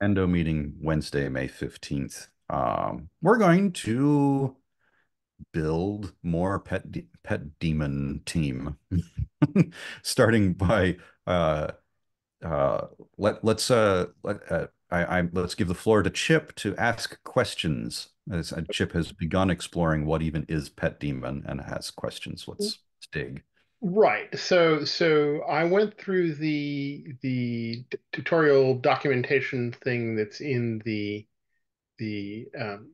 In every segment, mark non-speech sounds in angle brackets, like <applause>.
Endo meeting Wednesday, May 15th. Um, we're going to build more pet de pet daemon team, <laughs> starting by uh, uh, let let's uh, let uh, I, I let's give the floor to Chip to ask questions. As uh, Chip has begun exploring what even is pet daemon and has questions. Let's, let's dig. Right. So so I went through the the tutorial documentation thing that's in the the um,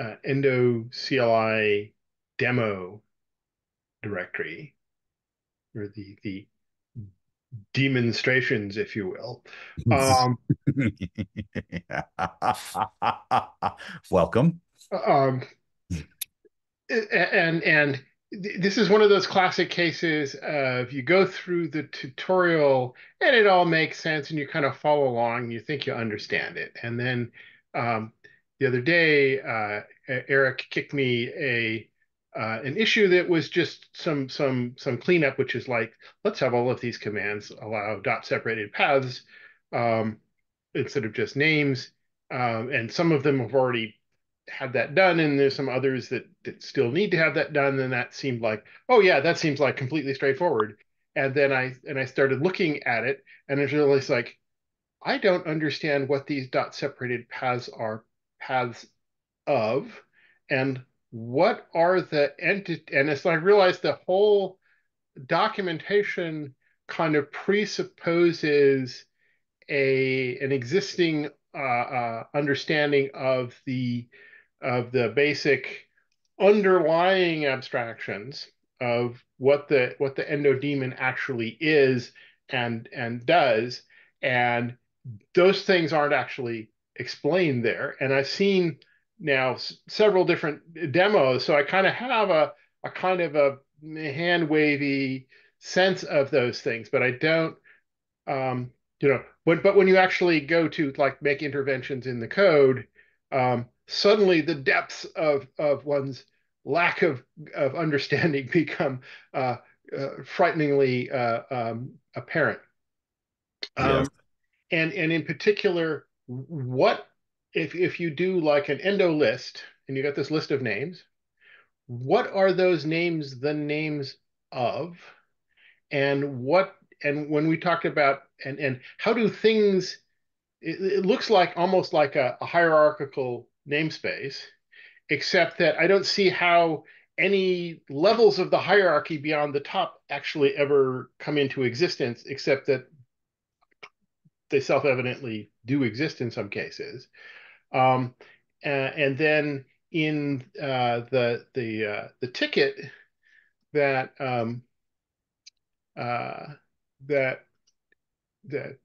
uh, Endo CLI demo directory or the the demonstrations, if you will. Um, <laughs> Welcome. Um, and and this is one of those classic cases of you go through the tutorial and it all makes sense and you kind of follow along and you think you understand it. And then um, the other day uh, Eric kicked me a uh, an issue that was just some some some cleanup which is like let's have all of these commands allow dot separated paths um, instead of just names um, and some of them have already had that done and there's some others that, that still need to have that done and that seemed like oh yeah that seems like completely straightforward. And then i and i started looking at it and it's really like i don't understand what these dot separated paths are paths of and what are the entity and it's like i realized the whole documentation kind of presupposes a an existing uh, uh, understanding of the of the basic underlying abstractions of what the what the endodaemon actually is and and does. And those things aren't actually explained there. And i've seen now several different demos. So i kind of have a, a kind of a hand wavy sense of those things but i don't um, you know when, but when you actually go to like make interventions in the code um, suddenly the depths of, of one's lack of, of understanding <laughs> become uh, uh, frighteningly uh, um, apparent. Um, and, and in particular, what if, if you do like an endo list and you got this list of names, what are those names the names of? And what and when we talked about and and how do things it, it looks like almost like a, a hierarchical namespace, except that I don't see how any levels of the hierarchy beyond the top actually ever come into existence, except that they self-evidently do exist in some cases. Um, uh, and then in uh, the the uh, the ticket that um, uh, that that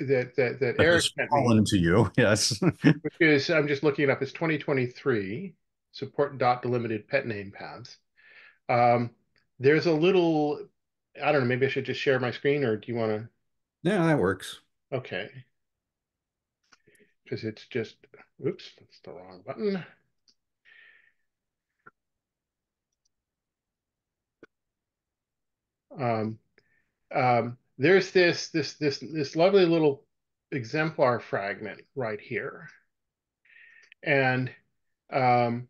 uh, that that that, Eric sent fallen to you, <laughs> yes. which is I'm just looking it up. It's 2023 support dot delimited pet name paths. Um, there's a little, I don't know. Maybe I should just share my screen, or do you want to? Yeah, that works. Okay. Because it's just, oops, that's the wrong button. Um, um, there's this this this this lovely little exemplar fragment right here. And um,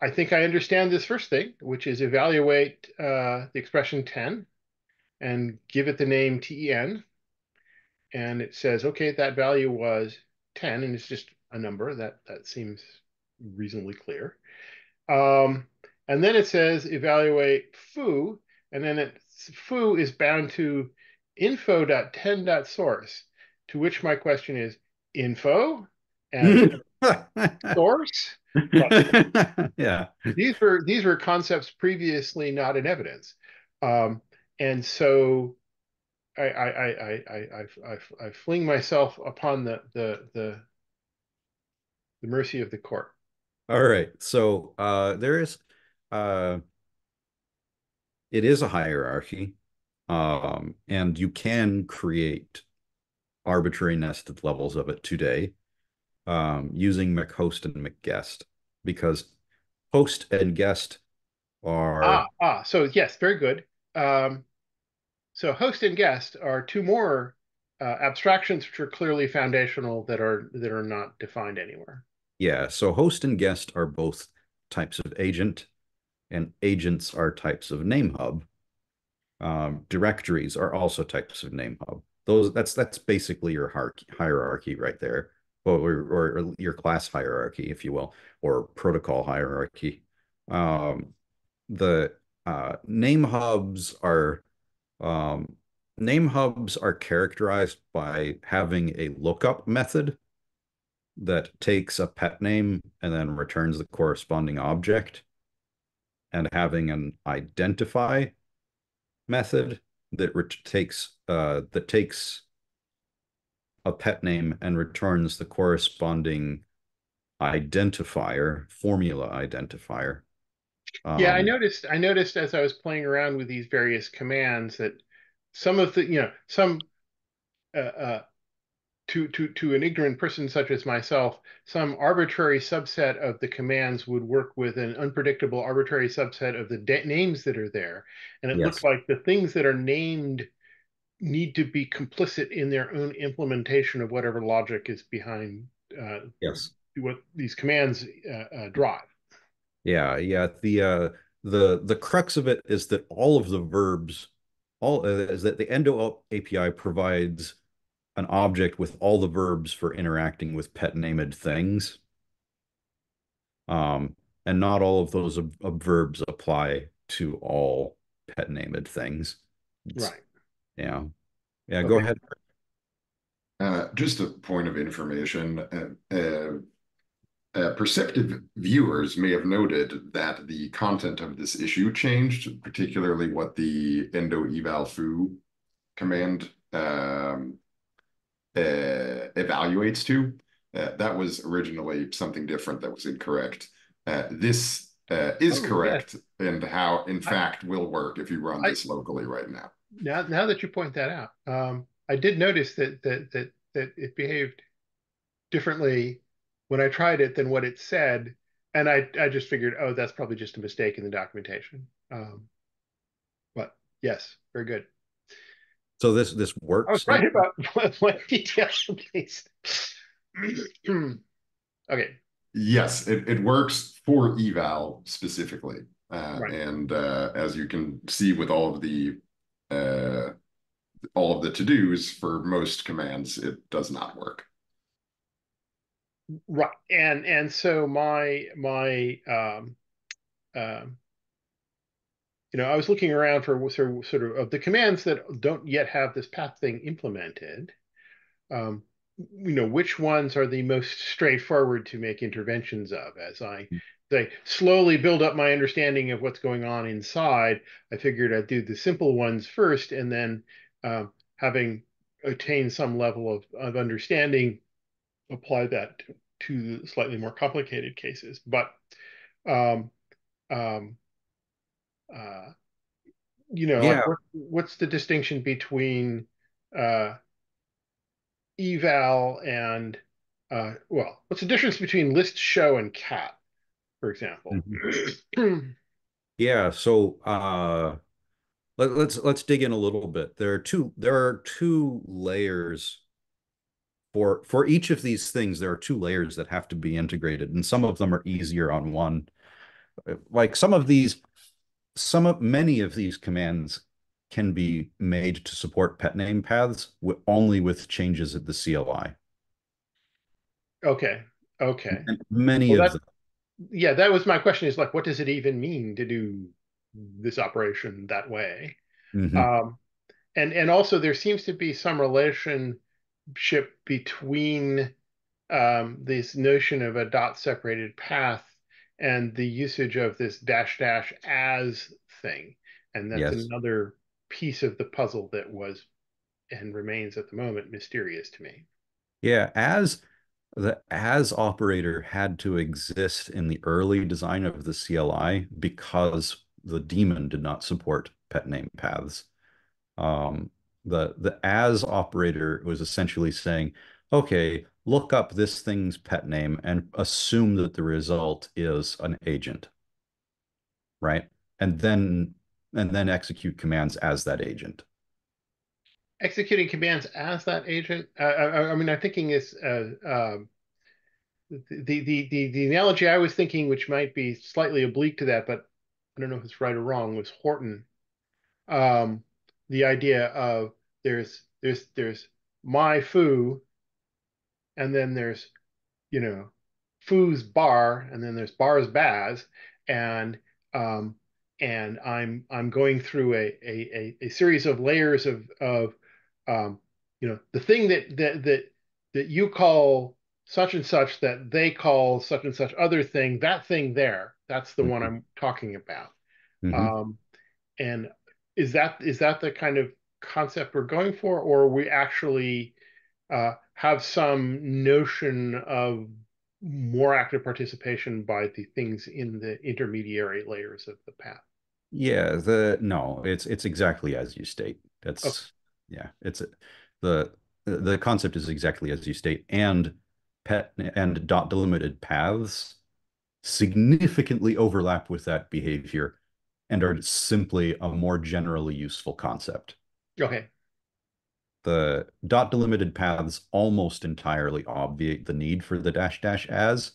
I think I understand this first thing, which is evaluate uh, the expression 10 and give it the name ten. And it says, okay, that value was 10, and it's just a number. That, that seems reasonably clear. Um, and then it says evaluate foo, and then it foo is bound to info.10.source, to which my question is info and <laughs> source. <laughs> yeah. These were these were concepts previously not in evidence. Um, and so I I I I I I, I fling myself upon the the the the mercy of the court. All right. So uh there is uh it is a hierarchy. Um, and you can create arbitrary nested levels of it today um, using mkhost and mkguest because host and guest are ah, ah so yes very good um, so host and guest are two more uh, abstractions which are clearly foundational that are that are not defined anywhere. Yeah, so host and guest are both types of agent, and agents are types of name hub. Um, directories are also types of name hub. Those that's that's basically your hierarchy right there, or, or, or your class hierarchy, if you will, or protocol hierarchy. Um, the uh, name hubs are um, name hubs are characterized by having a lookup method that takes a pet name and then returns the corresponding object and having an identify method that takes uh, that takes a pet name and returns the corresponding identifier formula identifier. Um, yeah i um, noticed i noticed as i was playing around with these various commands that some of the you know some uh, uh, to, to, to an ignorant person such as myself, some arbitrary subset of the commands would work with an unpredictable arbitrary subset of the names that are there. And it yes. looks like the things that are named need to be complicit in their own implementation of whatever logic is behind uh, yes. what these commands uh, uh, drive. Yeah, yeah. The uh, the the crux of it is that all of the verbs, all uh, is that the Endo API provides an object with all the verbs for interacting with pet named things. Um, and not all of those verbs apply to all pet named things. It's, right. Yeah. Yeah. Okay. Go ahead. Uh, just a point of information. Uh, uh, uh, perceptive viewers may have noted that the content of this issue changed, particularly what the endo eval foo command um, uh, evaluates to. Uh, that was originally something different that was incorrect. Uh, this uh, is oh, correct yes. and how, in I, fact, will work if you run I, this locally right now. Now, now that you point that out, um, I did notice that that that that it behaved differently when I tried it than what it said, and I I just figured, oh, that's probably just a mistake in the documentation. Um, but yes, very good. So this this works. I was right about one detail, please. okay. Yes, it, it works for eval specifically, uh, right. and uh, as you can see with all of the uh, all of the to dos for most commands, it does not work. Right, and and so my my um, um, you know, I was looking around for sort of, sort of, of the commands that don't yet have this path thing implemented. Um, you know, which ones are the most straightforward to make interventions of? As I, as I slowly build up my understanding of what's going on inside, I figured I'd do the simple ones first, and then uh, having attained some level of, of understanding, apply that to, to slightly more complicated cases. But um, um, uh, you know, yeah. like what, what's the distinction between uh, eval and uh, well, what's the difference between list show and cat, for example? Mm-hmm. <clears throat> yeah, so uh, let, let's let's dig in a little bit. There are two there are two layers for for each of these things. There are two layers that have to be integrated, and some of them are easier on one. Like some of these some of many of these commands can be made to support pet name paths with, only with changes at the CLI. Okay. Okay. And many well, of them. Yeah, that was my question. Is like, what does it even mean to do this operation that way? Mm-hmm. Um, and and also there seems to be some relationship between um, this notion of a dot separated path and the usage of this dash dash as thing. And that's yes. another piece of the puzzle that was and remains at the moment mysterious to me. Yeah, as the as operator had to exist in the early design of the CLI because the daemon did not support pet name paths. Um, the the as operator was essentially saying, okay, look up this thing's pet name and assume that the result is an agent, right? And then and then execute commands as that agent. executing commands as that agent. Uh, I, I, mean, I'm thinking is uh, um, the, the the the analogy I was thinking, which might be slightly oblique to that, but I don't know if it's right or wrong, was Horton. Um, the idea of there's there's there's my foo, and then there's you know foo's bar, and then there's bar's baz, and um, and I'm I'm going through a a, a, series of layers of of um, you know the thing that that that that you call such and such that they call such and such other thing that thing there that's the mm-hmm. one I'm talking about mm-hmm. um, and is that is that the kind of concept we're going for or are we actually uh, have some notion of more active participation by the things in the intermediary layers of the path yeah, the no, it's it's exactly as you state. That's okay. yeah, it's the the concept is exactly as you state, and pet and dot delimited paths significantly overlap with that behavior and are simply a more generally useful concept. Okay. The dot delimited paths almost entirely obviate the need for the dash dash as,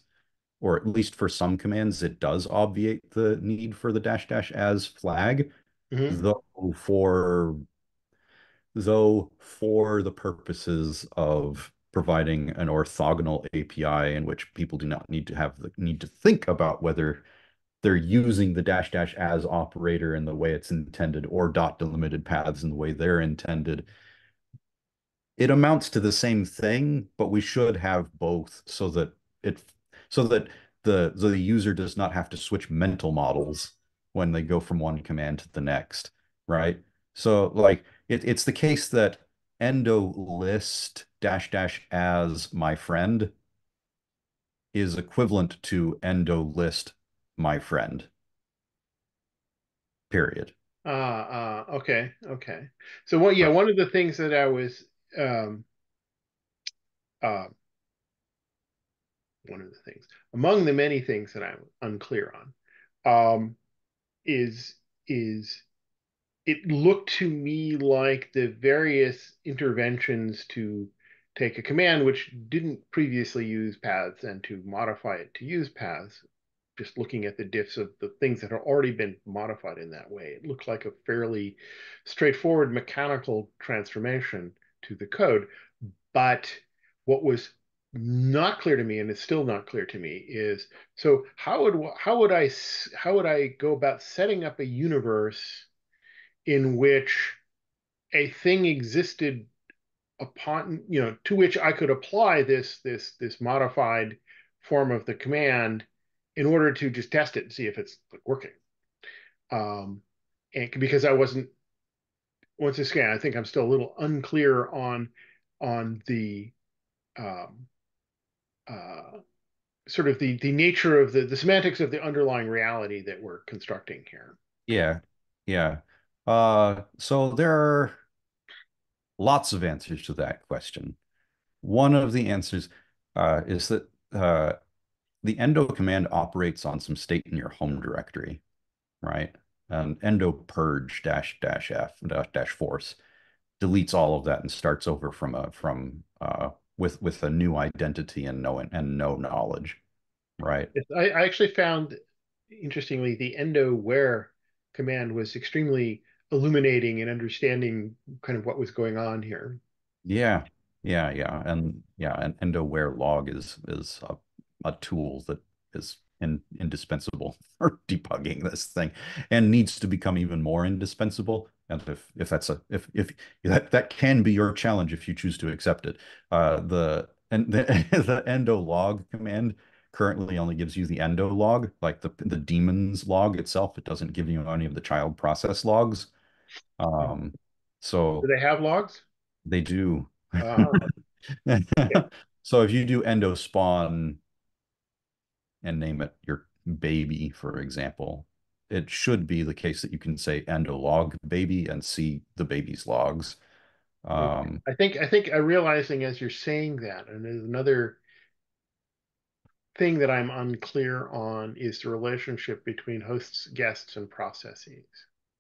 or at least for some commands, it does obviate the need for the dash dash as flag. Mm-hmm. Though for though for the purposes of providing an orthogonal API in which people do not need to have the need to think about whether they're using the dash dash as operator in the way it's intended or dot delimited paths in the way they're intended. It amounts to the same thing, but we should have both so that it so that the the user does not have to switch mental models when they go from one command to the next, right? So like it, it's the case that endo list dash dash as my friend is equivalent to endo list my friend. Period. Ah, uh, uh, okay, okay. So what? Yeah, one of the things that I was um, uh, one of the things among the many things that I'm unclear on um, is is it looked to me like the various interventions to take a command which didn't previously use paths and to modify it to use paths just looking at the diffs of the things that have already been modified in that way it looked like a fairly straightforward mechanical transformation to the code. But what was not clear to me and it's still not clear to me is so how would how would i how would i go about setting up a universe in which a thing existed upon you know to which i could apply this this this modified form of the command in order to just test it and see if it's like working? Um and because i wasn't once again i think i'm still a little unclear on on the um uh, sort of the the nature of the the semantics of the underlying reality that we're constructing here. Yeah, yeah. Uh, so there are lots of answers to that question. One of the answers uh, is that uh, the endo command operates on some state in your home directory, right? And endo purge dash dash f dash dash force deletes all of that and starts over from a from uh, with with a new identity and no and no knowledge, right? I, I actually found interestingly the endo where command was extremely illuminating and understanding kind of what was going on here. Yeah, yeah, yeah, and yeah, and endo where log is is a, a tool that is in, indispensable <laughs> for debugging this thing and needs to become even more indispensable. And if if that's a if if that that can be your challenge if you choose to accept it. Uh the and <laughs> the, the endo log command currently only gives you the endo log like the the daemons log itself. It doesn't give you any of the child process logs. Um so do they have logs? They do. Uh, yeah. <laughs> so if you do endo spawn and name it your baby for example it should be the case that you can say endo log baby and see the baby's logs. Um, I think I think I'm realizing as you're saying that, and another thing that I'm unclear on is the relationship between hosts, guests, and processes.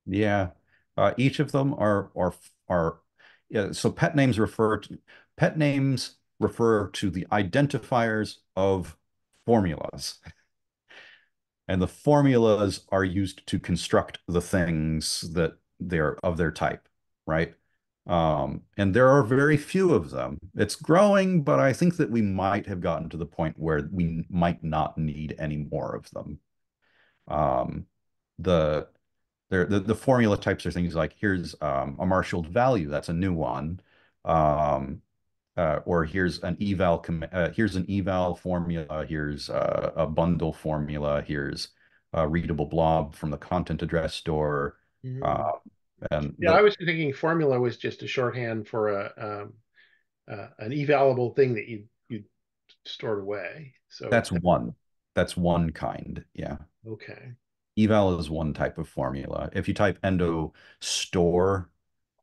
Yeah, uh, each of them are are are yeah, so pet names refer to pet names refer to the identifiers of formulas. And the formulas are used to construct the things that they're of their type, right? Um, and there are very few of them. It's growing, but I think that we might have gotten to the point where we might not need any more of them. Um, the the, the formula types are things like here's um, a marshaled value. That's a new one. Um, uh, or here's an eval uh, here's an eval formula. Here's uh, a bundle formula. Here's a readable blob from the content address store. Mm. and yeah, the, I was thinking formula was just a shorthand for a um, uh, an evaluable thing that you you stored away. So that's one. That's one kind. Yeah. Okay eval is one type of formula. If you type endo store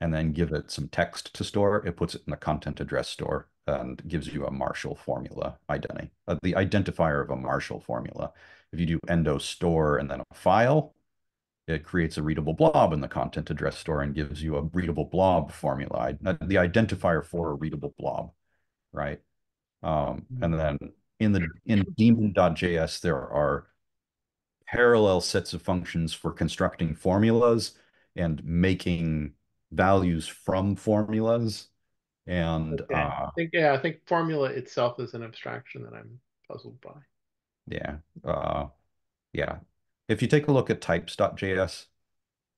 and then give it some text to store, it puts it in the content address store and gives you a marshal formula identity, uh, the identifier of a marshal formula. If you do endo store and then a file, it creates a readable blob in the content address store and gives you a readable blob formula, uh, the identifier for a readable blob, right? Um, and then in the in daemon.js, there are parallel sets of functions for constructing formulas and making values from formulas. And okay. uh, I think yeah, I think formula itself is an abstraction that I'm puzzled by. Yeah. Uh, yeah. If you take a look at types.js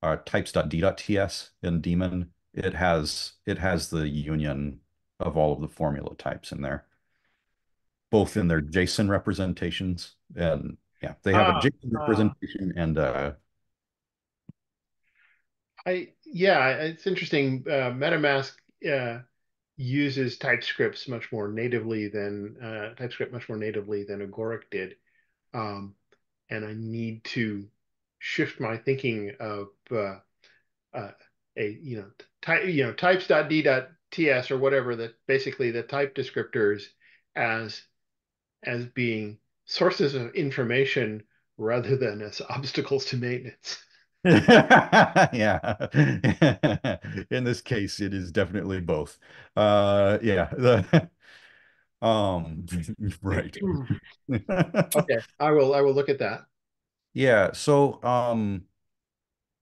or uh, types.d.ts in daemon, it has it has the union of all of the formula types in there, both in their JSON representations and yeah, they have a JSON ah. representation and uh I yeah, it's interesting. Uh, MetaMask uh, uses TypeScript much more natively than uh, TypeScript much more natively than Agoric did, um, and I need to shift my thinking of uh, uh, a you know type you know types.d.ts or whatever that basically the type descriptors as as being sources of information rather than as <laughs> obstacles to maintenance. <laughs> yeah. <laughs> In this case, it is definitely both. Uh yeah. The, <laughs> um right. okay. I will I will look at that. Yeah. So um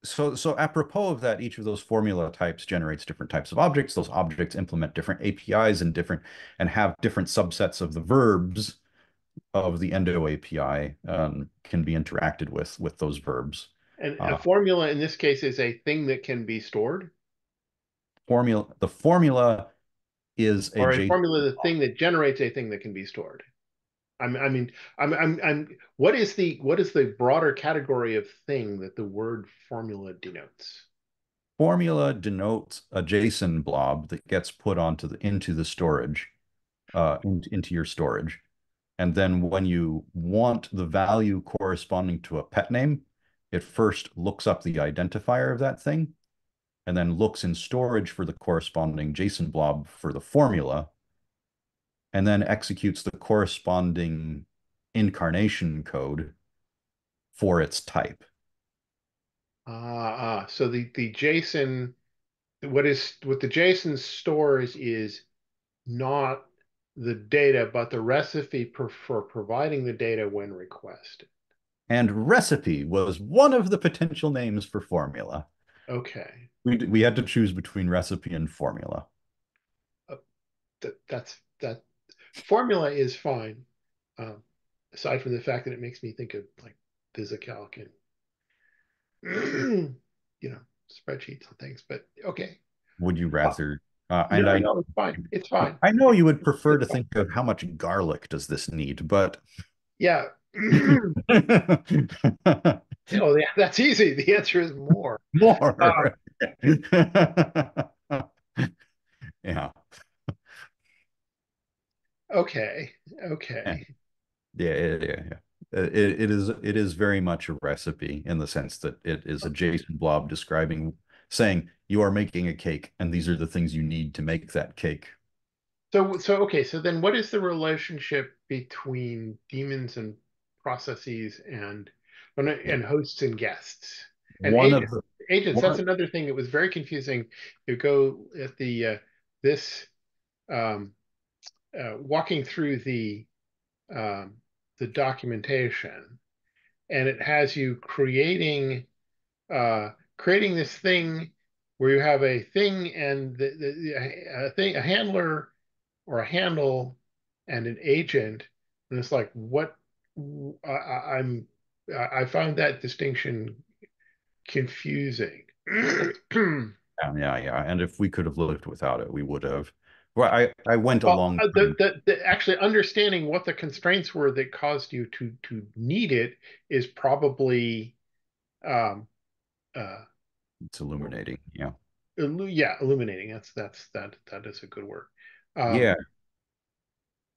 so so apropos of that, each of those formula types generates different types of objects. Those objects implement different APIs and different and have different subsets of the verbs of the endo API um, can be interacted with with those verbs. And a uh, formula in this case is a thing that can be stored. Formula. The formula is a, or a formula, the thing that generates a thing that can be stored. I'm, I mean, I'm, I'm, I'm. What is the what is the broader category of thing that the word formula denotes? Formula denotes a JSON blob that gets put onto the into the storage, uh, in, into your storage. And then when you want the value corresponding to a pet name, it first looks up the identifier of that thing and then looks in storage for the corresponding JSON blob for the formula and then executes the corresponding incarnation code for its type. Ah, uh, so the, the JSON, what is what the JSON stores is not the data, but the recipe for providing the data when requested. And recipe was one of the potential names for formula. Okay. We, we had to choose between recipe and formula. Uh, that, that's that formula is fine. Um, aside from the fact that it makes me think of like VisiCalc and <clears throat> you know spreadsheets and things. But okay. Would you rather uh, and no, I know it's fine. It's fine. I know you would prefer to think of how much garlic does this need, but yeah. Oh, yeah, that's easy. The answer is more. <laughs> More. Uh, <laughs> yeah. Okay. Okay. Yeah. Yeah. Yeah. yeah. It, it is it is very much a recipe in the sense that it is a JSON blob describing saying you are making a cake and these are the things you need to make that cake. So so okay, so then what is the relationship between daemons and processes and and hosts and guests? And one agents, of the agents. That's another thing that was very confusing. You go at the uh, this um, uh, walking through the um, the documentation, and it has you creating uh, creating this thing where you have a thing and the, the a thing a handler or a handle and an agent, and it's like what I, I'm I found that distinction confusing. <clears throat> yeah, yeah, yeah. And if we could have lived without it, we would have. Well, I, I went well, along. Uh, the, the, the, actually understanding what the constraints were that caused you to to need it is probably, um, uh, it's illuminating. Yeah. yeah, illuminating. That's that's that that is a good word. Um, yeah.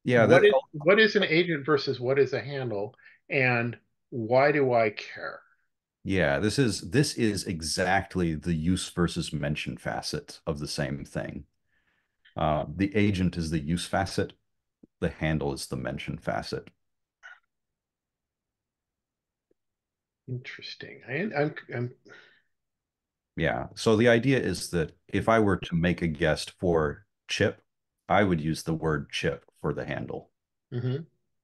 Yeah. What is, what is an agent versus what is a handle, and why do I care? Yeah, this is this is exactly the use versus mention facet of the same thing. Uh, the agent is the use facet. The handle is the mention facet. Interesting. I, I'm, I'm... Yeah. So the idea is that if I were to make a guest for chip, I would use the word chip for the handle. Mm-hmm.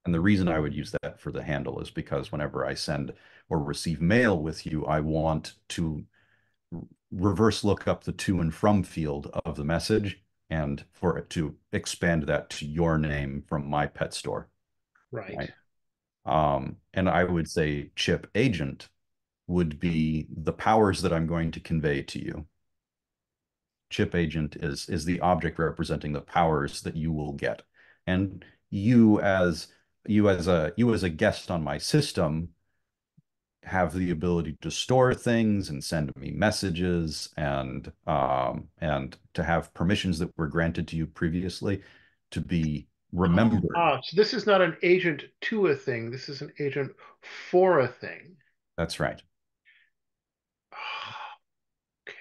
And the reason I would use that for the handle is because whenever I send or receive mail with you, I want to reverse look up the to and from field of the message and for it to expand that to your name from my pet store. Right. right? Um, and I would say chip agent would be the powers that I'm going to convey to you. Chip agent is is the object representing the powers that you will get. And you as you as a you as a guest on my system have the ability to store things and send me messages and um, and to have permissions that were granted to you previously to be remembered. Ah, so this is not an agent to a thing. This is an agent for a thing. That's right. okay.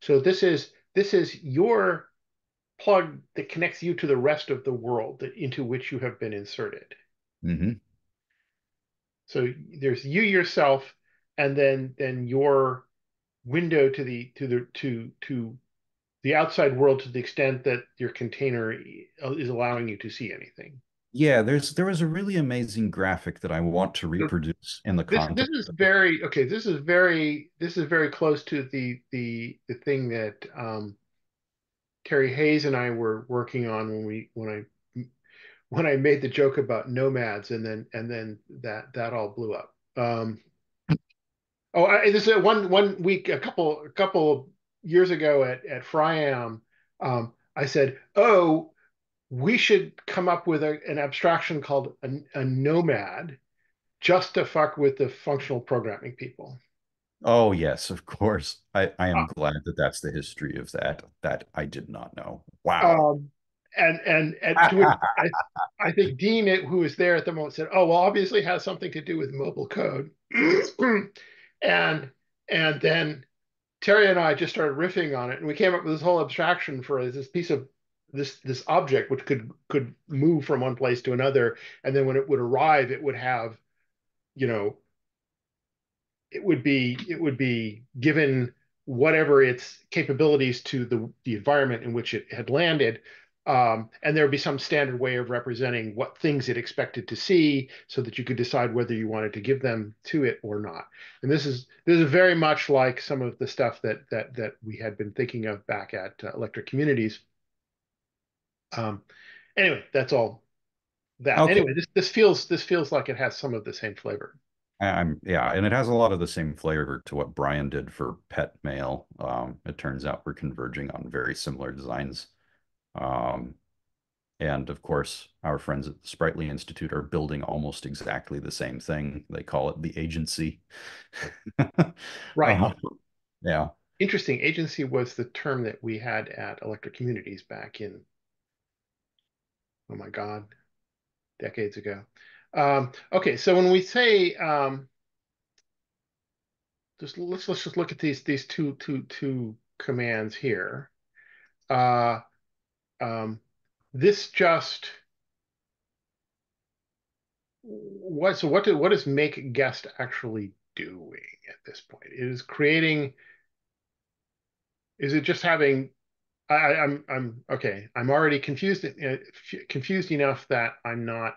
So this is this is your plug that connects you to the rest of the world that, into which you have been inserted. Mm-hmm. So there's you yourself, and then then your window to the to the to to the outside world to the extent that your container is allowing you to see anything. Yeah, there's there was a really amazing graphic that I want to reproduce in the this. This is very okay. This is very this is very close to the the the thing that um, Terry Hayes and I were working on when we when I when I made the joke about nomads, and then and then that that all blew up. Um, oh, I, this is one one week, a couple a couple years ago at at FRIAM, um, I said, "Oh, we should come up with a, an abstraction called a, a nomad, just to fuck with the functional programming people." Oh yes, of course. I, I am uh, glad that that's the history of that. That I did not know. Wow. Um, and and, and <laughs> I, I, think Dean, who was there at the moment, said, "Oh, well, obviously has something to do with mobile code," <clears throat> and and then Terry and I just started riffing on it, and we came up with this whole abstraction for this piece of this this object which could could move from one place to another, and then when it would arrive, it would have, you know, it would be it would be given whatever its capabilities to the the environment in which it had landed um, and there would be some standard way of representing what things it expected to see so that you could decide whether you wanted to give them to it or not. And this is this is very much like some of the stuff that that that we had been thinking of back at uh, Electric Communities. Um, anyway, that's all that. Okay. Anyway, this this feels this feels like it has some of the same flavor. I'm yeah, and it has a lot of the same flavor to what Brian did for Pet Mail. Um, it turns out we're converging on very similar designs. Um, and of course, our friends at the Spritely Institute are building almost exactly the same thing. They call it the agency. <laughs> right. Uh, yeah. Interesting. Agency was the term that we had at Electric Communities back in, oh my God, decades ago. Um, okay, so when we say, um, just let's let's just look at these these two two two commands here. Uh, um, this just what so what do, what does make guest actually doing at this point? It is creating is it just having I, I'm I'm okay. I'm already confused uh, confused enough that I'm not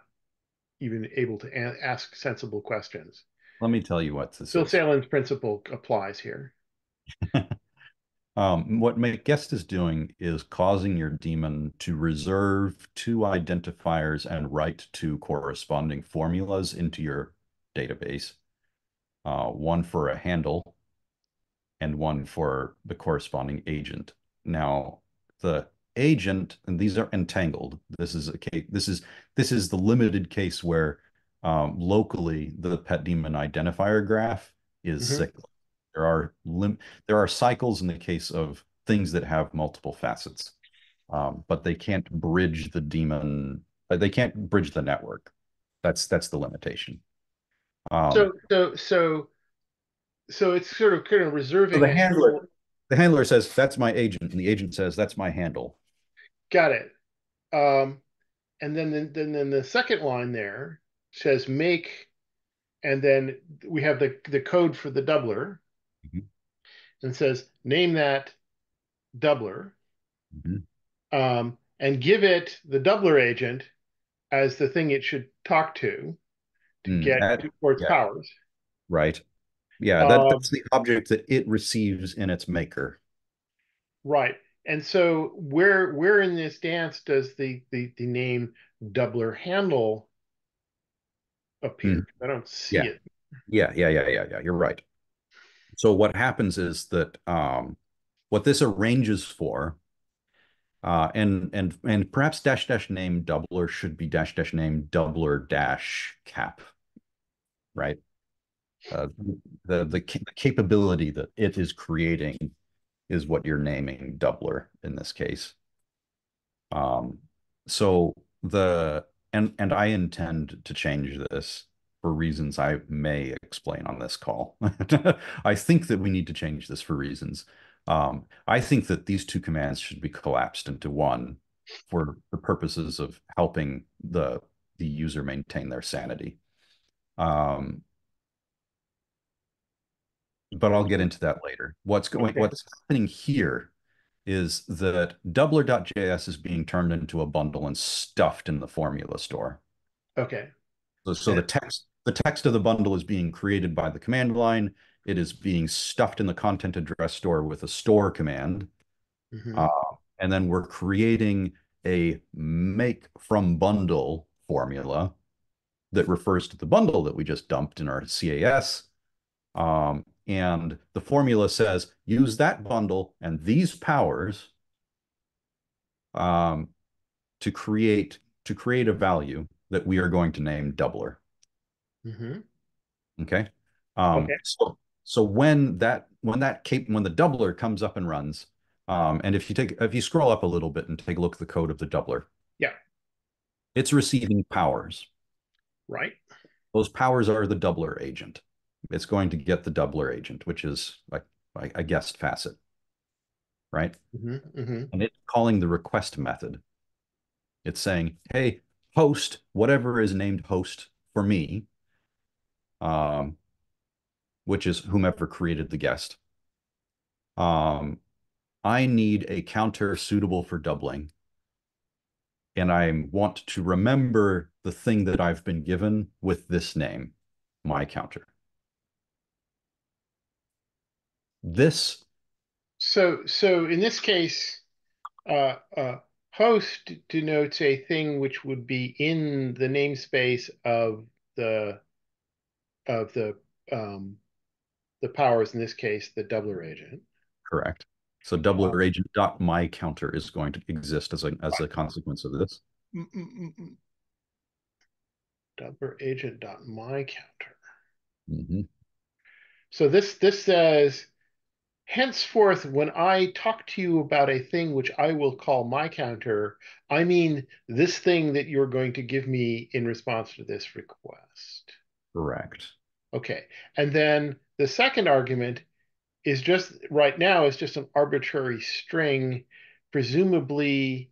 even able to ask sensible questions. Let me tell you what this Bill is. Salen's principle applies here. <laughs> um, what my Guest is doing is causing your daemon to reserve two identifiers and write two corresponding formulas into your database. Uh, one for a handle and one for the corresponding agent. Now, the agent, and these are entangled. This is a case. This is this is the limited case where um, locally the pet daemon identifier graph is mm-hmm. cyclic. There are lim- there are cycles in the case of things that have multiple facets, um, but they can't bridge the daemon. Uh, they can't bridge the network. That's that's the limitation. Um, so so so so it's sort of kind of reserving. So the handler, the handler says that's my agent, and the agent says that's my handle. Got it. Um, and then then then the second line there says make, and then we have the the code for the doubler, mm-hmm. and says name that doubler, mm-hmm. um, and give it the doubler agent as the thing it should talk to to mm, get that, towards yeah. powers. Right. Yeah, that, um, that's the object that it receives in its maker. Right. And so where where in this dance does the the, the name doubler handle appear? Mm. I don't see yeah. it. Yeah, yeah, yeah, yeah, yeah. You're right. So what happens is that um, what this arranges for, uh, and and and perhaps dash dash name doubler should be dash dash name doubler dash cap, right? Uh, the, the capability that it is creating is what you're naming doubler in this case. Um, so the and and I intend to change this for reasons I may explain on this call. <laughs> I think that we need to change this for reasons. Um, I think that these two commands should be collapsed into one for the purposes of helping the the user maintain their sanity. Um, but I'll get into that later. What's going, okay. what's happening here is that doubler.js is being turned into a bundle and stuffed in the formula store. Okay. So, so the text, the text of the bundle is being created by the command line. It is being stuffed in the content address store with a store command. Mm-hmm. Uh, and then we're creating a make from bundle formula that refers to the bundle that we just dumped in our CAS. Um, and the formula says use that bundle and these powers um, to create to create a value that we are going to name doubler. Mm-hmm. Okay. Um, okay. So so when that when that cape when the doubler comes up and runs, um, and if you take if you scroll up a little bit and take a look at the code of the doubler, yeah, it's receiving powers. Right. Those powers are the doubler agent it's going to get the doubler agent, which is like a guest facet, right? Mm-hmm, mm-hmm. And it's calling the request method. It's saying, hey, host, whatever is named host for me, um, which is whomever created the guest. Um, I need a counter suitable for doubling. And I want to remember the thing that I've been given with this name, my counter. This so so in this case uh, uh, host denotes a thing which would be in the namespace of the of the um, the powers in this case the doubler agent. Correct. So doubler agent dot my counter is going to exist as a as a consequence of this. Doubler agent dot my counter. Mm-hmm. so this this says henceforth, when I talk to you about a thing which I will call my counter, I mean this thing that you're going to give me in response to this request. Correct. Okay. And then the second argument is just right now is just an arbitrary string, presumably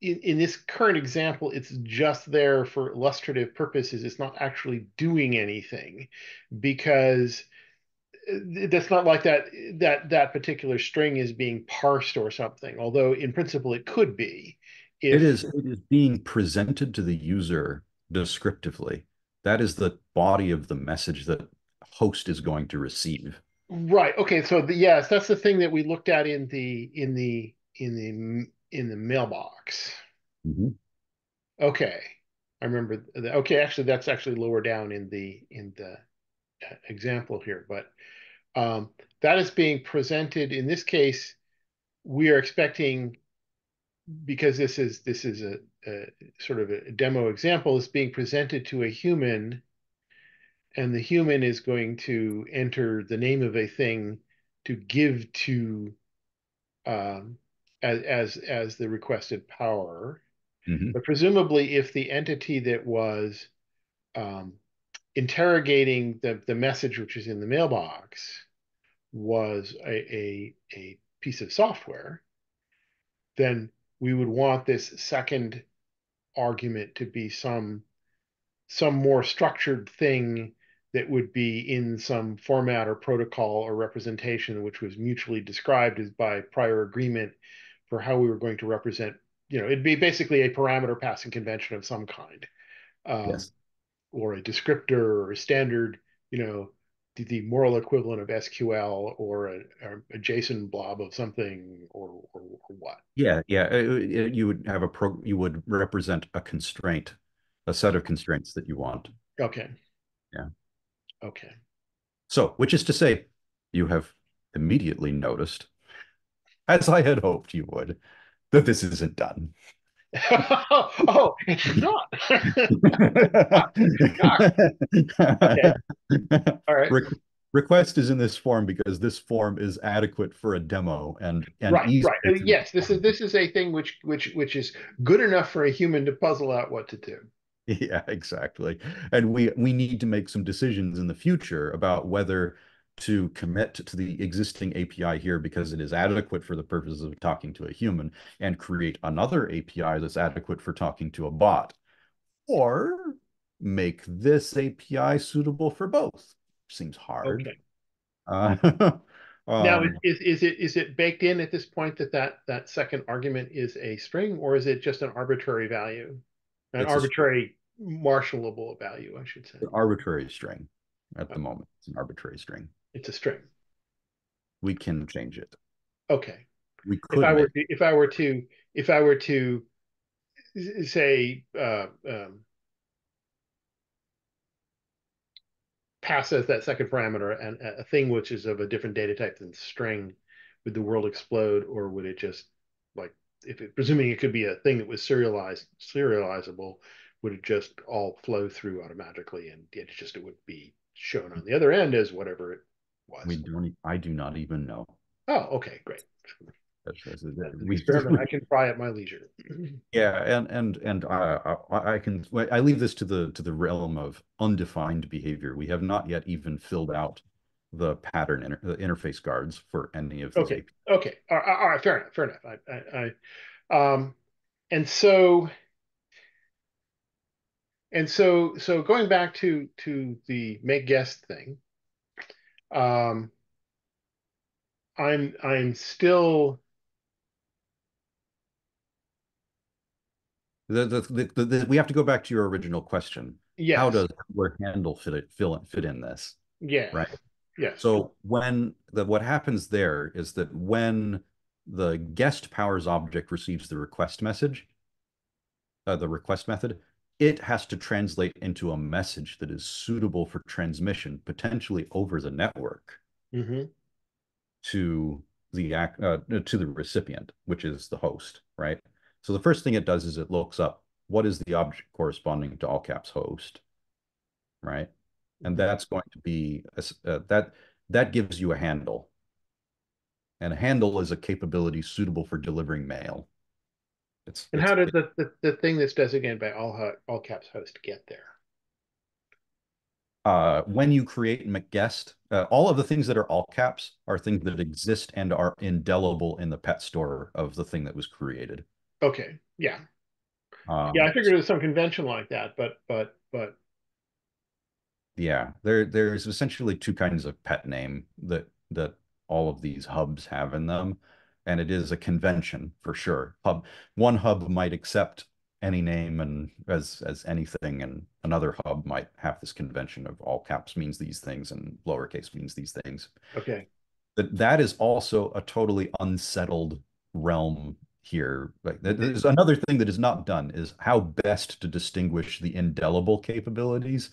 in, in, this current example, it's just there for illustrative purposes. It's not actually doing anything because that's not like that that that particular string is being parsed or something although in principle it could be if... it is it is being presented to the user descriptively. That is the body of the message that host is going to receive. Right okay so the, yes that's the thing that we looked at in the in the in the in the mailbox. Mm-hmm. okay i remember that okay actually that's actually lower down in the in the example here but um, that is being presented in this case we are expecting because this is this is a, a sort of a demo example is being presented to a human and the human is going to enter the name of a thing to give to um, as as as the requested power. Mm-hmm. But presumably, if the entity that was um, interrogating the the message which is in the mailbox was a, a a piece of software, then we would want this second argument to be some some more structured thing that would be in some format or protocol or representation which was mutually described as by prior agreement for how we were going to represent you know it'd be basically a parameter passing convention of some kind um, yes. Or a descriptor or a standard you know the, the moral equivalent of SQL or a, a, JSON blob of something or, or, or what? Yeah, yeah. It, uh, it, uh, you would have a pro. You would represent a constraint, a set of constraints that you want. Okay. Yeah. Okay. So, which is to say, you have immediately noticed, as I had hoped you would, that this isn't done. Oh, it's not. <laughs> okay. All right. Re- request is in this form because this form is adequate for a demo and, and right, right. Yes, this is this is a thing which which which is good enough for a human to puzzle out what to do. <laughs> Yeah, exactly. And we we need to make some decisions in the future about whether to commit to the existing API here because it is adequate for the purposes of talking to a human and create another API that's adequate for talking to a bot or make this API suitable for both. Seems hard. Okay. Uh, <laughs> now, um, is, is it is it baked in at this point that, that that second argument is a string or is it just an arbitrary value? An arbitrary marshalable value, I should say. An arbitrary string at the moment. It's an arbitrary string. It's a string. We can change it. Okay. We could. If I were to, if I were to if I were to say uh, um, pass as that second parameter and a thing which is of a different data type than string, would the world explode or would it just like if it, presuming it could be a thing that was serialized serializable, would it just all flow through automatically and it just it would be shown on the other end as whatever it was. We don't. I do not even know. Oh, okay, great. We, I <laughs> can try at my leisure. <clears throat> yeah, and and and I, I, I can I leave this to the to the realm of undefined behavior. We have not yet even filled out the pattern inter, the interface guards for any of. Okay. Okay. All right, all right. Fair enough. Fair enough. I, I, I um, and so and so so going back to to the make guest thing um i'm i'm still the, the, the, the, we have to go back to your original question. Yes. how does where handle fit it fit, fit in this? Yeah right? Yeah so when the what happens there is that when the guest powers object receives the request message uh, the request method it has to translate into a message that is suitable for transmission, potentially over the network mm-hmm. to the uh, to the recipient, which is the host, right? So the first thing it does is it looks up what is the object corresponding to all caps host, right? And mm-hmm. that's going to be uh, that that gives you a handle, and a handle is a capability suitable for delivering mail. It's, and it's, how does the, the, the thing that's designated by all all caps host get there? Uh, when you create mkguest, uh, all of the things that are all caps are things that exist and are indelible in the pet store of the thing that was created. Okay. Yeah. Um, yeah, I figured it was some convention like that, but but but Yeah, there there's essentially two kinds of pet name that that all of these hubs have in them, and it is a convention for sure. Hub one hub might accept any name and as as anything, and another hub might have this convention of all caps means these things and lowercase means these things. Okay. That that is also a totally unsettled realm here. Like there's another thing that is not done is how best to distinguish the indelible capabilities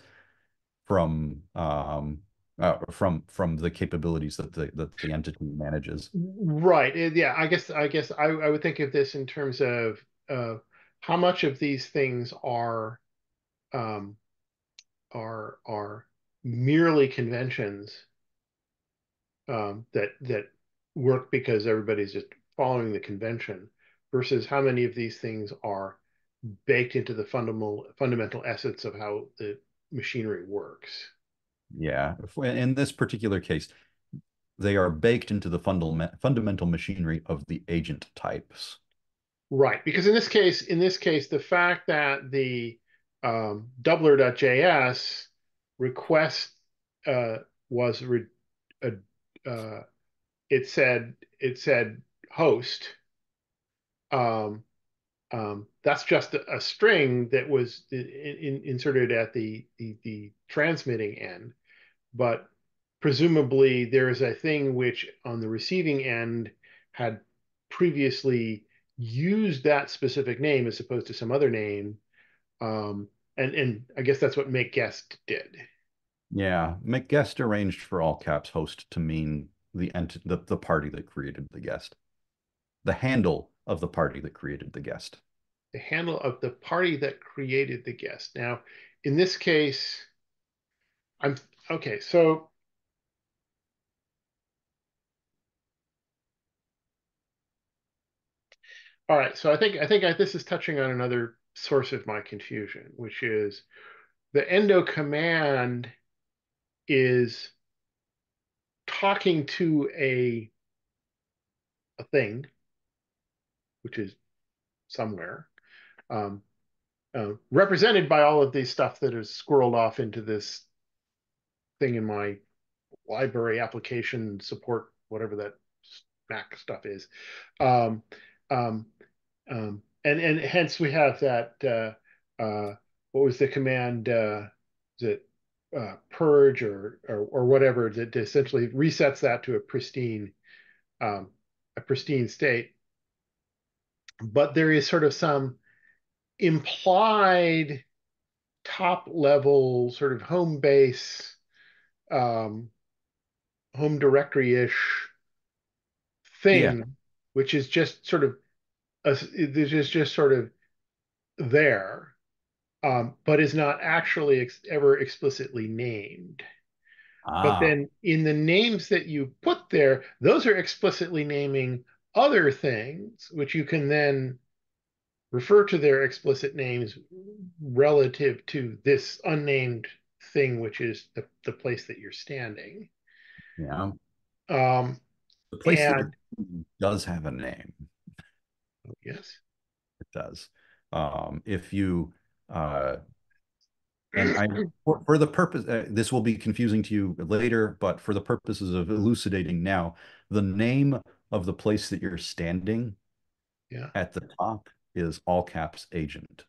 from um, uh, from from the capabilities that the that the entity manages. Right. Yeah. I guess I guess I, I would think of this in terms of uh, how much of these things are um, are are merely conventions um, that that work because everybody's just following the convention versus how many of these things are baked into the fundamental fundamental essence of how the machinery works. Yeah, in this particular case, they are baked into the fundamental fundamental machinery of the agent types. Right, because in this case, in this case, the fact that the um, doubler.js request uh, was re- uh, uh, it said it said host um, um, that's just a, a, string that was in, in, inserted at the, the, the transmitting end, but presumably there is a thing which on the receiving end had previously used that specific name as opposed to some other name. Um, and, and I guess that's what make guest did. Yeah, make guest arranged for all caps host to mean the ent the, the party that created the guest. The handle of the party that created the guest. The handle of the party that created the guest. Now, in this case, I'm okay. So all right. So I think I think I, this is touching on another source of my confusion, which is the endo command is talking to a a thing which is somewhere, um, uh, represented by all of these stuff that is squirreled off into this thing in my library application support, whatever that Mac stuff is. Um, um, um, and, and hence we have that, uh, uh, what was the command, uh, that uh, purge or, or, or whatever that essentially resets that to a pristine um, a pristine state but there is sort of some implied top level sort of home base um, home directory ish thing yeah. which is just sort of a, this is just sort of there um, but is not actually ex- ever explicitly named ah. but then in the names that you put there those are explicitly naming other things, which you can then refer to their explicit names relative to this unnamed thing, which is the, the place that you're standing. Yeah. Um, the place and, does have a name. Yes. It does. Um, if you, uh, and I, for, for the purpose, uh, this will be confusing to you later, but for the purposes of elucidating now, the name of the place that you're standing yeah. at the top is all caps agent.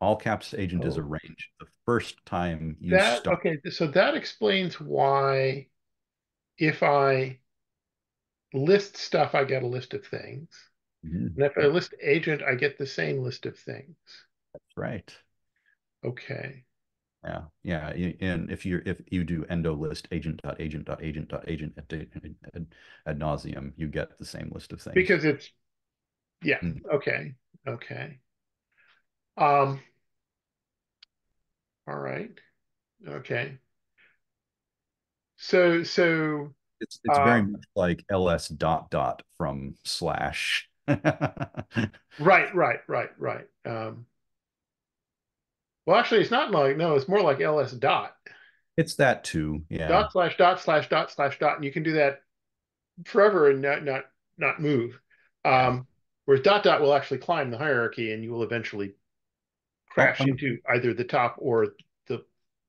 All caps agent oh. is arranged the first time you that, start. Okay, so that explains why if I list stuff, I get a list of things. Mm-hmm. And if I list agent, I get the same list of things. That's right. Okay. Yeah, yeah, and if you if you do endo list agent dot agent dot agent dot agent ad, ad, nauseum, you get the same list of things because it's yeah mm. okay okay um all right okay so so it's it's very um, much like ls dot dot from slash <laughs> right right right right um well, actually, it's not like no, it's more like ls dot. It's that too. Yeah. Dot slash dot slash dot slash dot, and you can do that forever and not not not move. Um, whereas dot dot will actually climb the hierarchy, and you will eventually crash oh, into either the top or the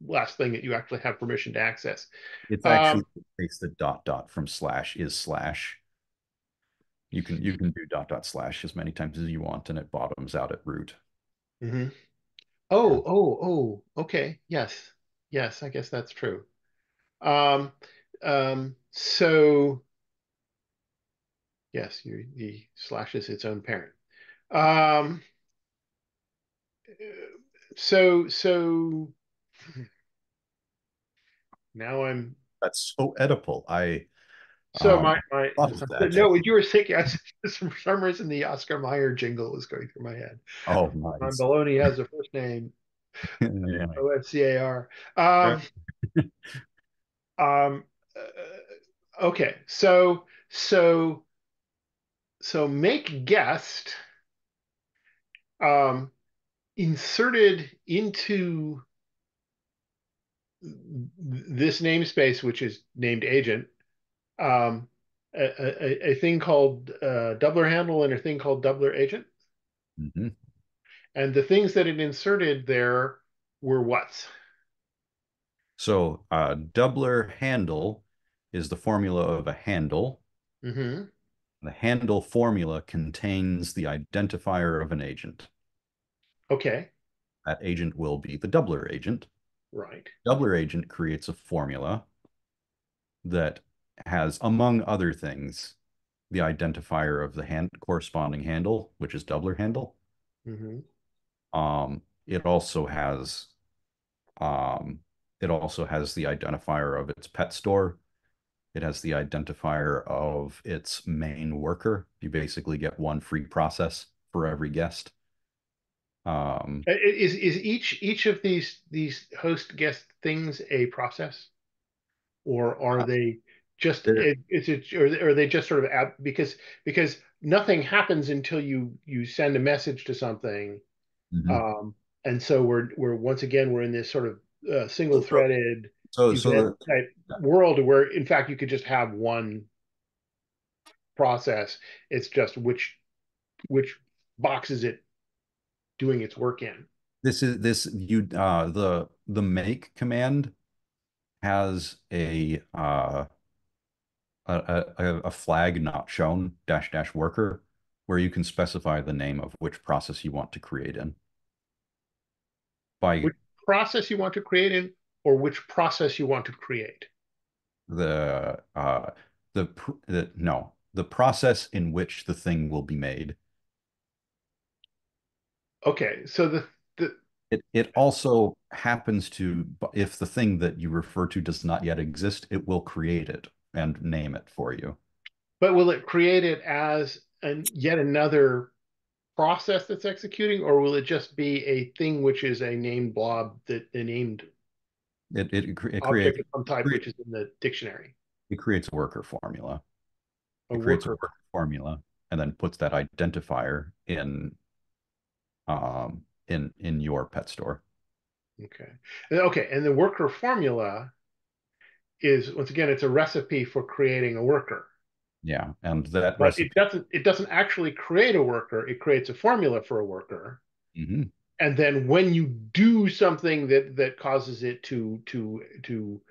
last thing that you actually have permission to access. It's Um, actually takes the dot dot from slash is slash. You can you can do dot dot slash as many times as you want, and it bottoms out at root. Mm-hmm. Oh, oh, oh, okay. Yes. Yes, I guess that's true. Um, um, so yes, you, the slash is its own parent. Um, so, so now I'm, That's so edible. I so Um, my, my, no, when you were thinking, <laughs> I, for some reason, the Oscar Mayer jingle was going through my head. oh Ron nice. Baloney has a first name, <laughs> Yeah. O F C A R. Um, <laughs> um, uh, okay, so so so make guest um, inserted into this namespace, which is named agent, um, a, a, a thing called uh, doubler handle and a thing called doubler agent. Mhm. And the things that it inserted there were what? So uh, doubler handle is the formula of a handle. hmm The handle formula contains the identifier of an agent. Okay, That agent will be the doubler agent. right. Doubler agent creates a formula that has, among other things, the identifier of the hand corresponding handle, which is doubler handle. Mm -hmm. Um, it also has, um, it also has the identifier of its pet store. It has the identifier of its main worker. You basically get one free process for every guest. Um, i- Is is each each of these these host guest things a process, or are they just is it or are they just sort of ab because because nothing happens until you you send a message to something, mhm. um, and so we're we're once again we're in this sort of uh, single threaded So, so type world where in fact you could just have one process. It's just which which boxes it doing its work in. this is this you uh the the make command has a uh a, a, a flag not shown dash dash worker where you can specify the name of which process you want to create in by Which process you want to create in or which process you want to create. the uh the, pr- the no the process in which the thing will be made Okay, so the the It it also happens to, if the thing that you refer to does not yet exist, it will create it and name it for you. but will it create it as an yet another process that's executing, or will it just be a thing which is a named blob that a named It it, it cre- it object creates some type which is in the dictionary? it creates a worker formula. A It creates a worker. worker formula and then puts that identifier in um in in your pet store. Okay. Okay, and the worker formula is once again it's a recipe for creating a worker. Yeah, and that But recipe. it doesn't it doesn't actually create a worker, it creates a formula for a worker. Mhm. and then when you do something that that causes it to to to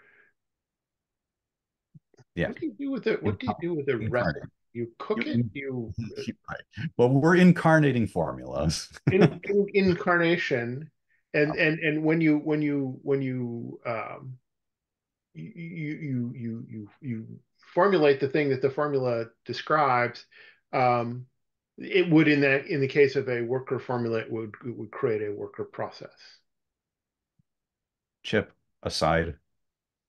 Yeah. what do you do with it what do you do with rest Incarnate. You cook it you <laughs> Right. Well, we're incarnating formulas. <laughs> in, in, incarnation and and and when you when you when you um you you you you you formulate the thing that the formula describes um it would in that in the case of a worker formula it would it would create a worker process Chip aside,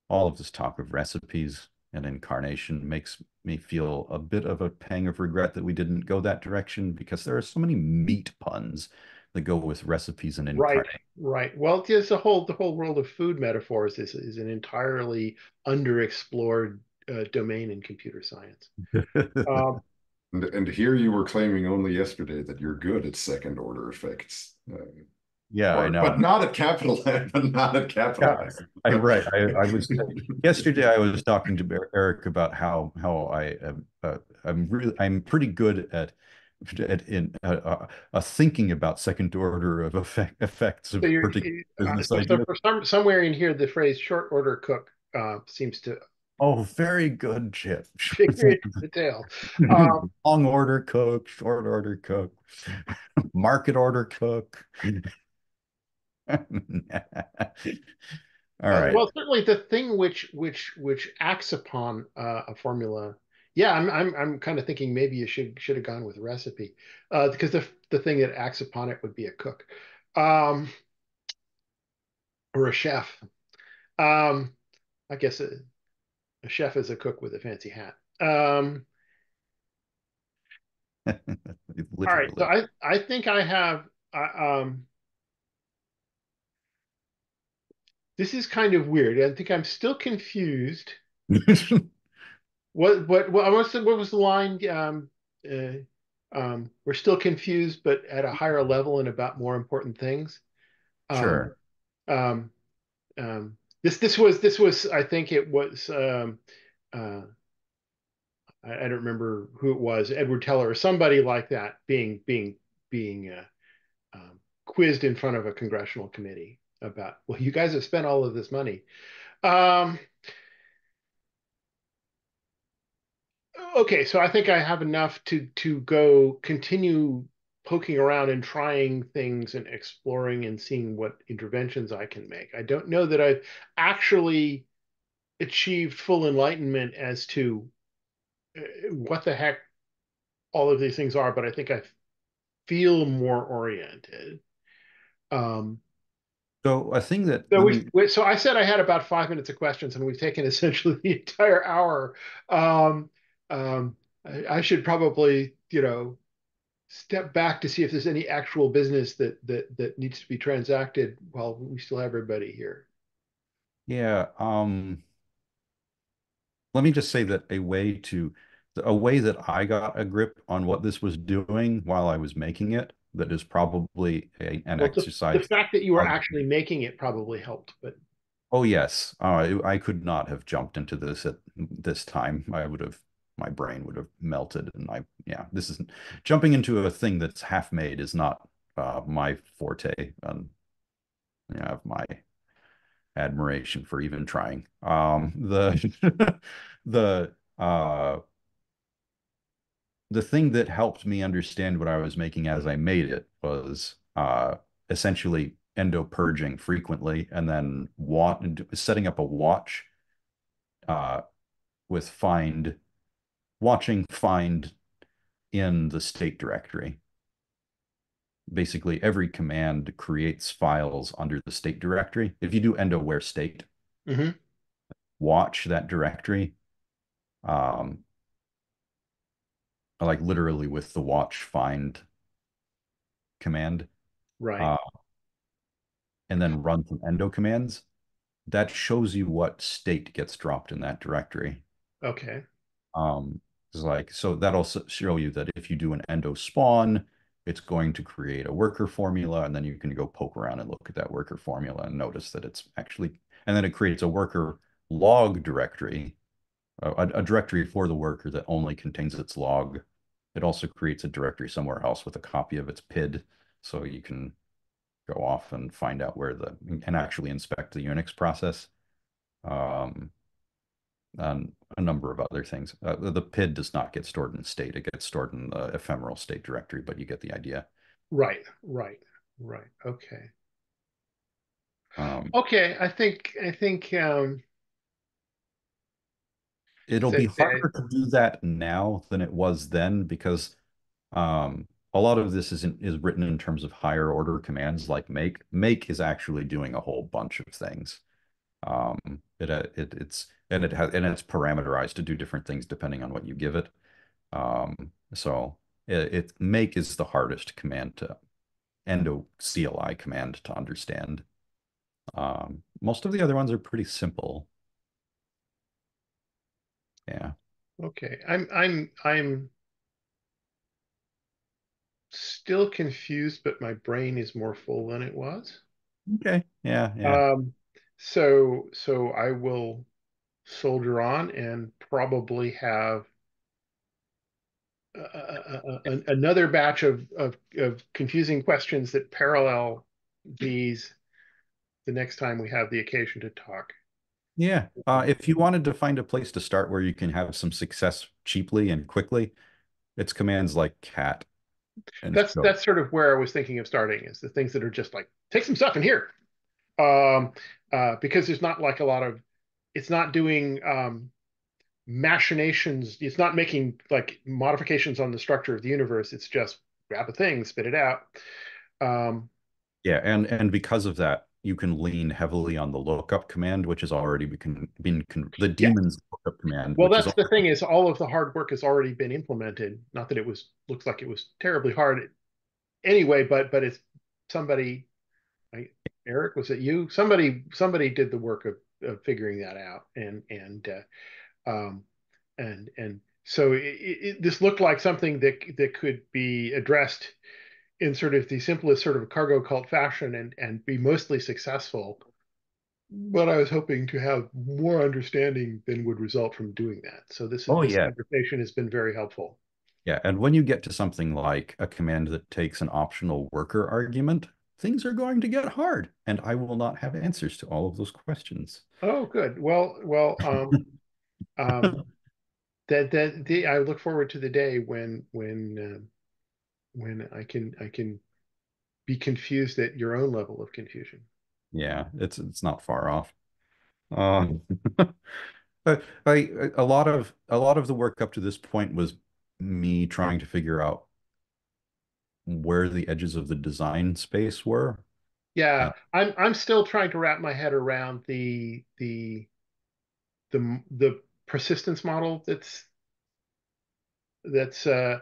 all of this talk of recipes and incarnation makes me feel a bit of a pang of regret that we didn't go that direction because there are so many meat puns that go with recipes and Right. incarnate. Right. Well, there's the whole the whole world of food metaphors is is an entirely underexplored uh, domain in computer science. Um, <laughs> And, and here you were claiming only yesterday that you're good at second order effects. Uh, yeah, I know. But not at capital <laughs> M, but not at capital Yeah, M. I, right. I, I was yesterday. I was talking to Eric about how how I am. Uh, I'm really I'm pretty good at at in a, a, thinking about second order of effect, effects of so particular uh, so, so for some somewhere in here the phrase short order cook uh, seems to Oh, very good, Chip. Figure it detail. Um, <laughs> Long order cook, short order cook, <laughs> market order cook. <laughs> All right. Uh, well, certainly the thing which which which acts upon uh, a formula. Yeah, I'm I'm I'm kind of thinking maybe you should should have gone with recipe, uh, because the the thing that acts upon it would be a cook, um, or a chef. Um, I guess a, a chef is a cook with a fancy hat. Um, <laughs> all right, so I I think I have um this is kind of weird. I think I'm still confused. <laughs> what what what what's the, what was the line? Um, uh, um, we're still confused, but at a higher level and about more important things. Um, sure. Um, um, this this was this was I think it was um, uh, I, I don't remember who it was Edward Teller or somebody like that being being being uh, um, quizzed in front of a congressional committee about, well, you guys have spent all of this money. Um, okay, so I think I have enough to to go continue poking around and trying things and exploring and seeing what interventions I can make. I don't know that I've actually achieved full enlightenment as to uh, what the heck all of these things are, but I think I feel more oriented. Um, so a thing that so we, we, so I said I had about five minutes of questions, and we've taken <laughs> essentially the entire hour. Um, um, I, I, should probably, you know, step back to see if there's any actual business that that that needs to be transacted while we still have everybody here. Yeah. Um, let me just say that a way to a way that I got a grip on what this was doing while I was making it that is probably a, an well, exercise. The, the, fact that you were actually making it probably helped, but oh yes, uh, I could not have jumped into this at this time. I would have, my brain would have melted, and I yeah, this is jumping into a thing that's half made is not uh, my forte, and you know, I have my admiration for even trying. Um, the <laughs> the uh the thing that helped me understand what I was making as I made it was uh, essentially endo purging frequently and then setting up a watch uh, with find, watching find in the state directory. Basically, every command creates files under the state directory. If you do endo where state, mm -hmm. watch that directory. Um, like literally with the watch find command. Right. Uh, and then run some endo commands. That shows you what state gets dropped in that directory. Okay. Um, it's like so that'll show you that if you do an endo spawn, it's going to create a worker formula, and then you can go poke around and look at that worker formula and notice that it's actually, and then it creates a worker log directory, a, a directory for the worker that only contains its log it also creates a directory somewhere else with a copy of its PID, so you can go off and find out where the and actually inspect the Unix process. Um, and a number of other things. Uh, the PID does not get stored in state; it gets stored in the ephemeral state directory. But you get the idea. Right, right, right. Okay. Um, okay, I think I think um, it'll be harder to do that now than it was then because um, a lot of this is in, is written in terms of higher order commands like make. Make is actually doing a whole bunch of things. Um, it, uh, it it's and it has and it's parameterized to do different things depending on what you give it. Um, so it, it make is the hardest command to endo CLI command to understand. Um, most of the other ones are pretty simple. Yeah. Okay. I'm I'm I'm still confused, but my brain is more full than it was. Okay. Yeah. Yeah. Um so so I will soldier on and probably have uh, another batch of, of of confusing questions that parallel these the next time we have the occasion to talk. Yeah. Uh, if you wanted to find a place to start where you can have some success cheaply and quickly, it's commands like cat. that's so. that's sort of where I was thinking of starting is the things that are just like take some stuff in here. Um, uh, because there's not like a lot of it's not doing um, machinations. It's not making like modifications on the structure of the universe. It's just grab a thing, spit it out. Um, yeah, and and because of that, you can lean heavily on the lookup command, which has already been been the daemons yeah. lookup command. Well, that's the thing is all of the hard work has already been implemented. Not that it was looks like it was terribly hard anyway, but but it's somebody. Eric, was it you? Somebody somebody did the work of, of figuring that out, and and uh, um, and and so it, it, this looked like something that that could be addressed in sort of the simplest sort of cargo cult fashion and and be mostly successful but I was hoping to have more understanding than would result from doing that. So this, oh, this yeah. conversation has been very helpful. Yeah, and when you get to something like a command that takes an optional worker argument, things are going to get hard, and I will not have answers to all of those questions. Oh, good. Well, well, um, <laughs> um, that that the, I look forward to the day when when uh, when I can I can be confused at your own level of confusion. Yeah, it's it's not far off. Um, <laughs> I, I a lot of a lot of the work up to this point was me trying to figure out where the edges of the design space were. Yeah, uh, I'm I'm still trying to wrap my head around the the the the persistence model that's that's uh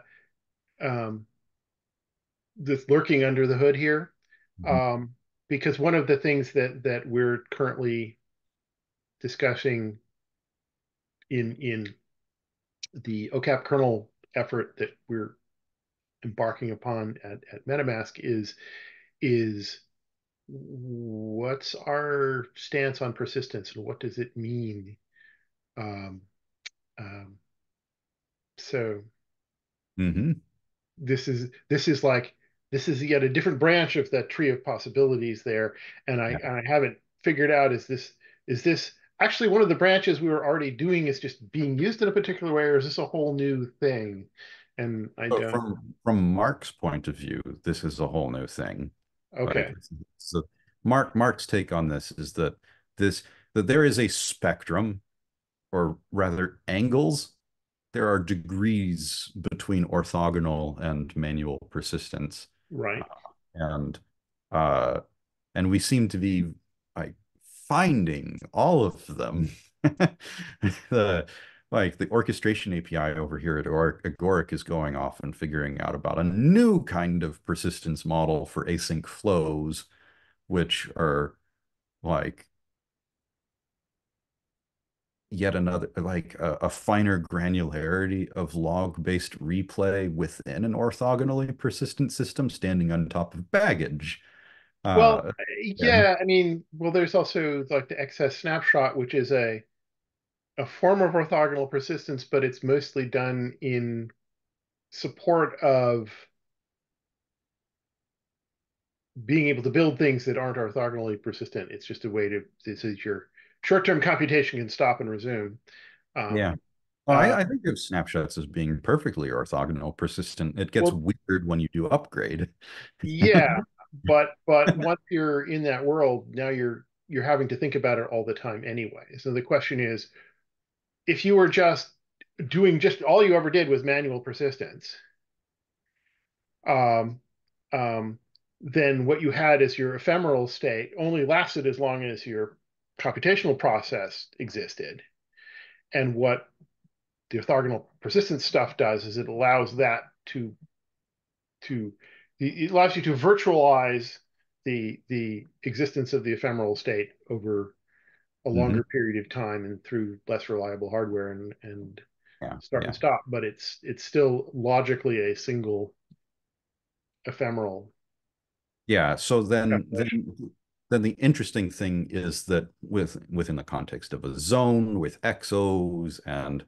um that's lurking under the hood here. Mm-hmm. Um, because one of the things that that we're currently discussing in in the OCAP kernel effort that we're embarking upon at, at MetaMask is is what's our stance on persistence and what does it mean? Um, um, so mm-hmm. this is this is like this is yet a different branch of that tree of possibilities there. And i yeah. i haven't figured out is this is this actually one of the branches we were already doing is just being used in a particular way or is this a whole new thing? And i don't from from mark's point of view this is a whole new thing okay. Right? so mark mark's take on this is that this that there is a spectrum or rather angles. There are degrees between orthogonal and manual persistence right. And uh and we seem to be like finding all of them. <laughs> The like the orchestration api over here at agoric is going off and figuring out about a new kind of persistence model for async flows which are like yet another like a, a, finer granularity of log-based replay within an orthogonally persistent system standing on top of baggage. Well, uh, yeah, I mean, well, there's also like the XS snapshot, which is a a form of orthogonal persistence, but it's mostly done in support of being able to build things that aren't orthogonally persistent. It's just a way to this is your short-term computation can stop and resume. Um, yeah. Well, uh, I, I, think of snapshots as being perfectly orthogonal, persistent. It gets well, weird when you do upgrade. yeah, <laughs> but but once you're in that world, now you're you're having to think about it all the time anyway. So the question is, if you were just doing just all you ever did was manual persistence, um, um, then what you had as your ephemeral state only lasted as long as your computational process existed. And what the orthogonal persistence stuff does is it allows that to to it allows you to virtualize the the existence of the ephemeral state over a mm-hmm. longer mm-hmm. period of time and through less reliable hardware and and yeah, start yeah. and stop but it's it's still logically a single ephemeral yeah so then then then the interesting thing is that with within the context of a zone with exos and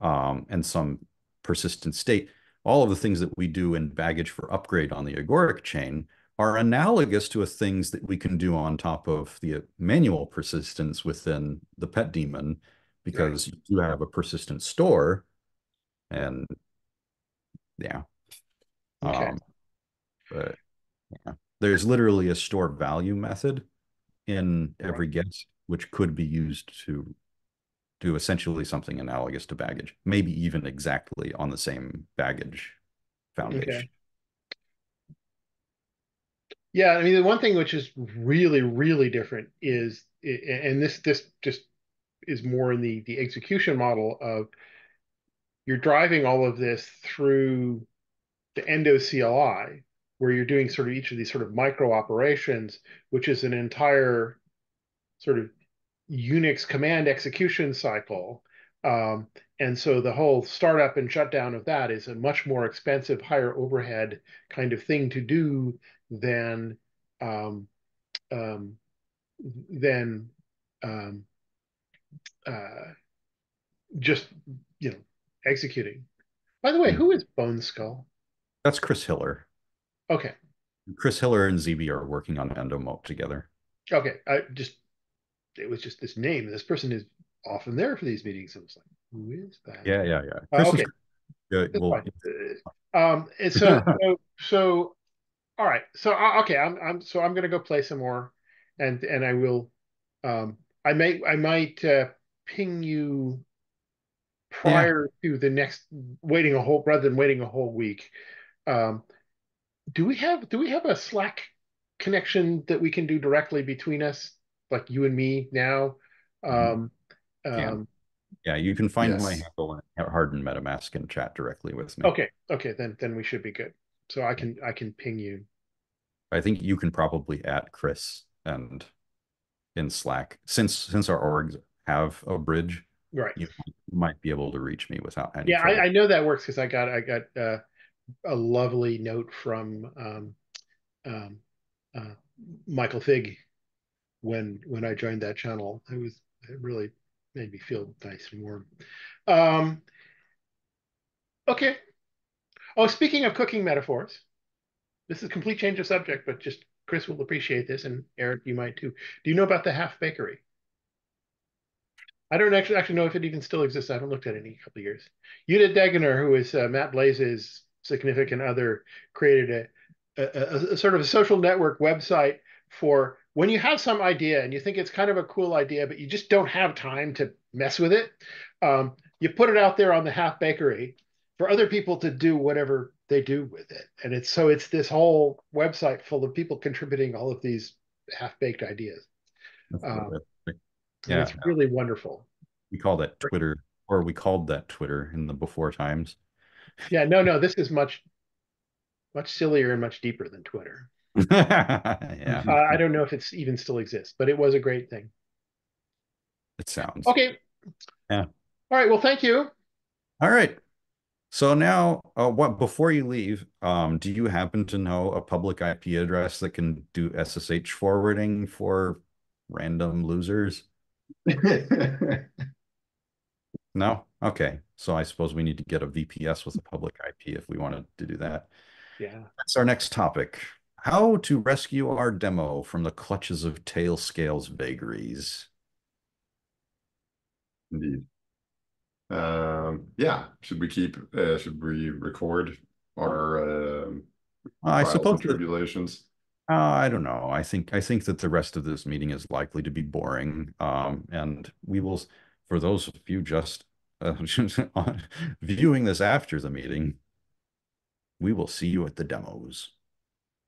um, and some persistent state, all of the things that we do in baggage for upgrade on the agoric chain are analogous to things that we can do on top of the manual persistence within the pet daemon because right. you have a persistent store and yeah okay. um but yeah there's literally a store value method in every guest which could be used to do essentially something analogous to baggage maybe even exactly on the same baggage foundation okay. Yeah, I mean the one thing which is really really different is and this this just is more in the the execution model of you're driving all of this through the endo CLI where you're doing sort of each of these sort of micro operations which is an entire sort of Unix command execution cycle um, and so the whole startup and shutdown of that is a much more expensive, higher overhead kind of thing to do than um, um, than um, uh, just you know executing. By the way, who is Bone Skull? That's Chris Hiller. Okay. Chris Hiller and ZB are working on Endomote together. Okay, I just it was just this name. This person is often there for these meetings. I was like, who is that? Yeah, yeah, yeah. Uh, okay. Is, well, um, and so, <laughs> so, so all right. So uh, okay, I'm I'm so I'm gonna go play some more, and and I will. Um, I may I might uh, ping you prior yeah. to the next waiting a whole rather than waiting a whole week. Um, do we have do we have a Slack connection that we can do directly between us, like you and me now? Mm-hmm. Um, yeah. Um, yeah, you can find yes. my handle and harden MetaMask and chat directly with me. Okay, okay, then then we should be good so I can I can ping you. I think you can probably at Chris and in Slack since since our orgs have a bridge. Right. You might be able to reach me without any. Yeah, I, I, know that works because I got I got uh, a lovely note from um, um, uh, Michael Fig when when I joined that channel. It was it really made me feel nice and warm. Um, okay, Oh, speaking of cooking metaphors, this is a complete change of subject, but just Chris will appreciate this, and Eric, you might too. Do you know about the Halfbakery? I don't actually actually know if it even still exists. I haven't looked at it in a couple of years. Judith Degener, who is uh, Matt Blaze's significant other, created a, a, a, sort of a social network website for when you have some idea and you think it's kind of a cool idea, but you just don't have time to mess with it. Um, you put it out there on the Halfbakery, for other people to do whatever they do with it. And it's so it's this whole website full of people contributing all of these half baked ideas. Um, yeah, it's really wonderful. We call that Twitter, or we called that Twitter in the before times. Yeah, no, no, this is much, much sillier and much deeper than Twitter. <laughs> yeah, uh, I don't know if it's even still exists, but it was a great thing. It sounds okay. Yeah. All right. Well, thank you. All right. So now, uh, what before you leave, um, do you happen to know a public IP address that can do SSH forwarding for random losers? <laughs> no? Okay. So I suppose we need to get a VPS with a public IP if we wanted to do that. Yeah. That's our next topic. How to rescue our demo from the clutches of Tailscale's vagaries. Indeed. Um, yeah, should we keep? Uh, should we record our? Uh, I suppose tribulations. Uh, I don't know. I think I think that the rest of this meeting is likely to be boring. Um, and we will, for those of you just <laughs> viewing this after the meeting, we will see you at the demos.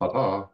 Ta-ta.